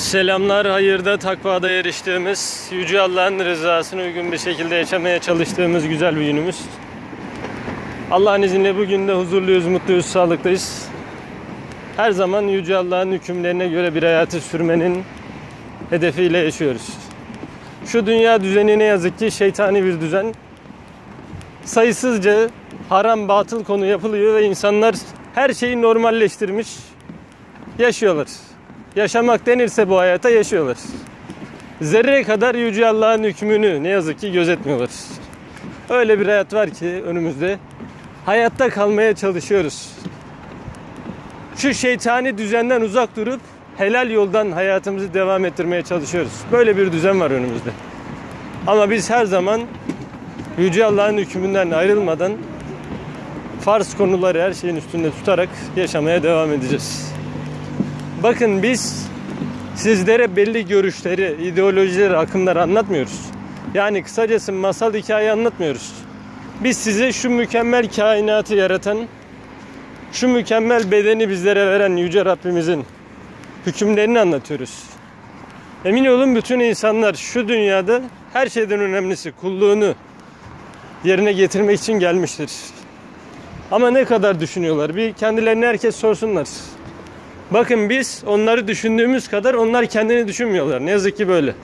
Selamlar, hayırda, takvada eriştiğimiz, Yüce Allah'ın rızasına uygun bir şekilde yaşamaya çalıştığımız güzel bir günümüz. Allah'ın izniyle bugün de huzurluyuz, mutluyuz, sağlıklıyız. Her zaman Yüce Allah'ın hükümlerine göre bir hayatı sürmenin hedefiyle yaşıyoruz. Şu dünya düzeni ne yazık ki şeytani bir düzen. Sayısızca haram, batıl konu yapılıyor ve insanlar her şeyi normalleştirmiş yaşıyorlar. Yaşamak denirse bu hayata yaşıyorlar. Zerre kadar Yüce Allah'ın hükmünü ne yazık ki gözetmiyorlar. Öyle bir hayat var ki önümüzde. Hayatta kalmaya çalışıyoruz. Şu şeytani düzenden uzak durup helal yoldan hayatımızı devam ettirmeye çalışıyoruz. Böyle bir düzen var önümüzde. Ama biz her zaman Yüce Allah'ın hükmünden ayrılmadan farz konuları her şeyin üstünde tutarak yaşamaya devam edeceğiz. Bakın biz sizlere belli görüşleri, ideolojileri, akımları anlatmıyoruz. Yani kısacası masal hikaye anlatmıyoruz. Biz size şu mükemmel kainatı yaratan, şu mükemmel bedeni bizlere veren Yüce Rabbimizin hükümlerini anlatıyoruz. Emin olun bütün insanlar şu dünyada her şeyden önemlisi kulluğunu yerine getirmek için gelmiştir. Ama ne kadar düşünüyorlar? Bir kendilerine herkes sorsunlar. Bakın biz onları düşündüğümüz kadar onlar kendini düşünmüyorlar. Ne yazık ki böyle.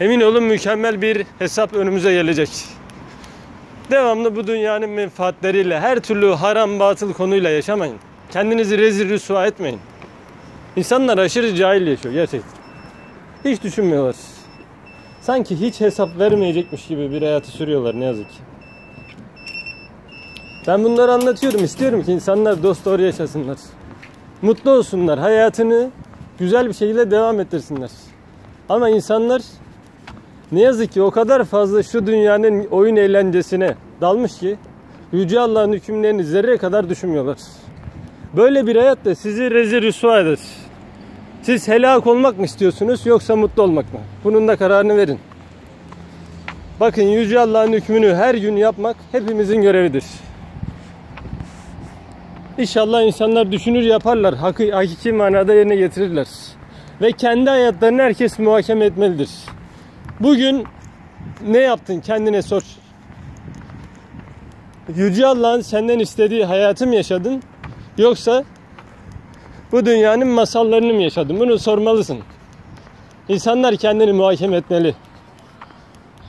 Emin olun mükemmel bir hesap önümüze gelecek. Devamlı bu dünyanın menfaatleriyle her türlü haram batıl konuyla yaşamayın. Kendinizi rezil rüsva etmeyin. İnsanlar aşırı cahil yaşıyor gerçekten. Hiç düşünmüyorlar. Sanki hiç hesap vermeyecekmiş gibi bir hayatı sürüyorlar ne yazık ki. Ben bunları anlatıyorum. istiyorum ki insanlar dost doğru yaşasınlar. Mutlu olsunlar. Hayatını güzel bir şekilde devam ettirsinler. Ama insanlar ne yazık ki o kadar fazla şu dünyanın oyun eğlencesine dalmış ki Yüce Allah'ın hükümlerini zerre kadar düşünmüyorlar. Böyle bir hayat da sizi rezil rüsva eder. Siz helak olmak mı istiyorsunuz yoksa mutlu olmak mı? Bunun da kararını verin. Bakın Yüce Allah'ın hükmünü her gün yapmak hepimizin görevidir. İnşallah insanlar düşünür yaparlar. Hakiki, hakiki manada yerine getirirler. Ve kendi hayatlarını herkes muhakeme etmelidir. Bugün ne yaptın kendine sor. Yüce Allah'ın senden istediği hayatı mı yaşadın? Yoksa bu dünyanın masallarını mı yaşadın? Bunu sormalısın. İnsanlar kendini muhakeme etmeli.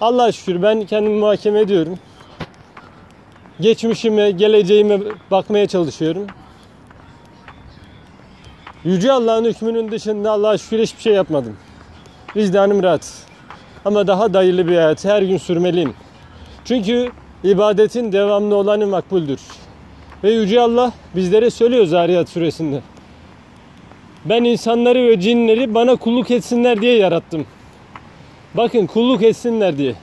Allah şükür ben kendimi muhakeme ediyorum. Geçmişime, geleceğime bakmaya çalışıyorum. Yüce Allah'ın hükmünün dışında Allah'a şükür hiçbir şey yapmadım. Vicdanım rahat. Ama daha dayılı bir hayatı her gün sürmeliyim. Çünkü ibadetin devamlı olanı makbuldür. Ve Yüce Allah bizlere söylüyor Zariyat suresinde. Ben insanları ve cinleri bana kulluk etsinler diye yarattım. Bakın kulluk etsinler diye.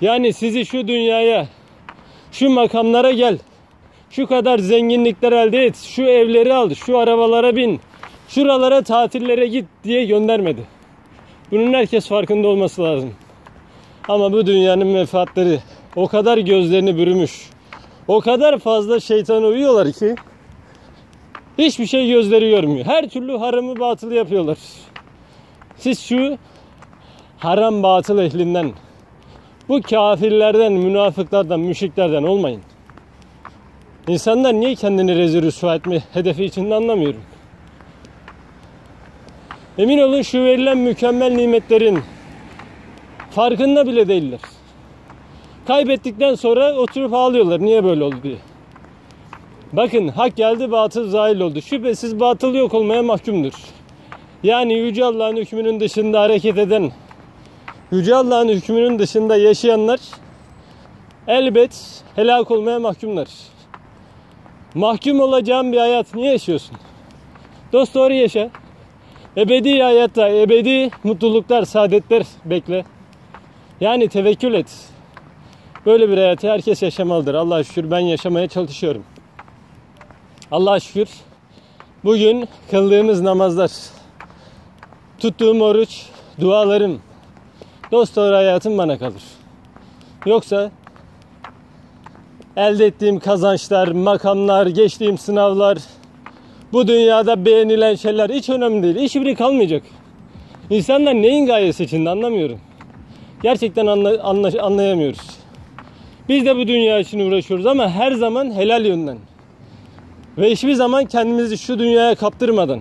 Yani sizi şu dünyaya, şu makamlara gel, şu kadar zenginlikler elde et, şu evleri al, şu arabalara bin, şuralara tatillere git diye göndermedi. Bunun herkes farkında olması lazım. Ama bu dünyanın menfaatleri o kadar gözlerini bürümüş, o kadar fazla şeytana uyuyorlar ki hiçbir şey gözleri görmüyor. Her türlü haramı batılı yapıyorlar. Siz şu haram batıl ehlinden, bu kafirlerden, münafıklardan, müşriklerden olmayın. İnsanlar niye kendini rezil rüsva etme hedefi içinde anlamıyorum. Emin olun şu verilen mükemmel nimetlerin farkında bile değiller. Kaybettikten sonra oturup ağlıyorlar. Niye böyle oldu diye. Bakın hak geldi batıl zahil oldu. Şüphesiz batıl yok olmaya mahkumdur. Yani Yüce Allah'ın hükmünün dışında hareket eden, Yüce Allah'ın hükmünün dışında yaşayanlar elbet helak olmaya mahkumlar. Mahkum olacağın bir hayat niye yaşıyorsun? Dost doğru yaşa. Ebedi hayatta ebedi mutluluklar, saadetler bekle. Yani tevekkül et. Böyle bir hayatı herkes yaşamalıdır. Allah'a şükür ben yaşamaya çalışıyorum. Allah'a şükür bugün kıldığımız namazlar, tuttuğum oruç, dualarım, dost doğru hayatım bana kalır. Yoksa elde ettiğim kazançlar, makamlar, geçtiğim sınavlar Bu dünyada beğenilen şeyler hiç önemli değil. Hiçbiri kalmayacak. İnsanlar neyin gayesi içinde anlamıyorum. Gerçekten anla- anla- anlayamıyoruz. Biz de bu dünya için uğraşıyoruz ama her zaman helal yönden. Ve hiçbir zaman kendimizi şu dünyaya kaptırmadan.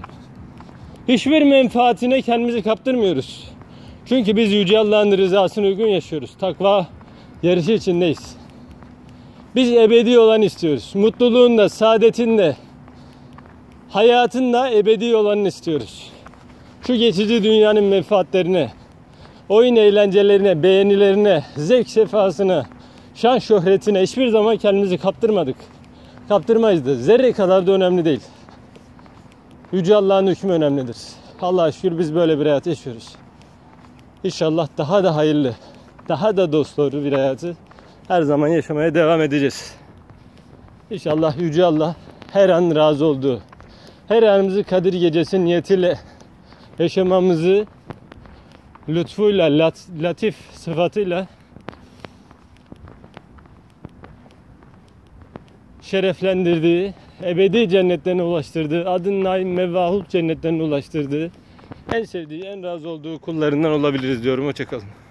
Hiçbir menfaatine kendimizi kaptırmıyoruz. Çünkü biz Yüce Allah'ın rızasına uygun yaşıyoruz. Takva yarışı içindeyiz. Biz ebedi olan istiyoruz. Mutluluğun da, saadetin de, hayatın da ebedi olanını istiyoruz. Şu geçici dünyanın menfaatlerine, oyun eğlencelerine, beğenilerine, zevk sefasına, şan şöhretine hiçbir zaman kendimizi kaptırmadık. Kaptırmayız da. Zerre kadar da önemli değil. Yüce Allah'ın hükmü önemlidir. Allah'a şükür biz böyle bir hayat yaşıyoruz. İnşallah daha da hayırlı, daha da dost bir hayatı her zaman yaşamaya devam edeceğiz. İnşallah Yüce Allah her an razı olduğu, her anımızı Kadir Gecesi niyetiyle yaşamamızı lütfuyla, lat- latif sıfatıyla şereflendirdiği, ebedi cennetlerine ulaştırdığı, adın naim mevvahut cennetlerine ulaştırdığı, en sevdiği, en razı olduğu kullarından olabiliriz diyorum. Hoşçakalın.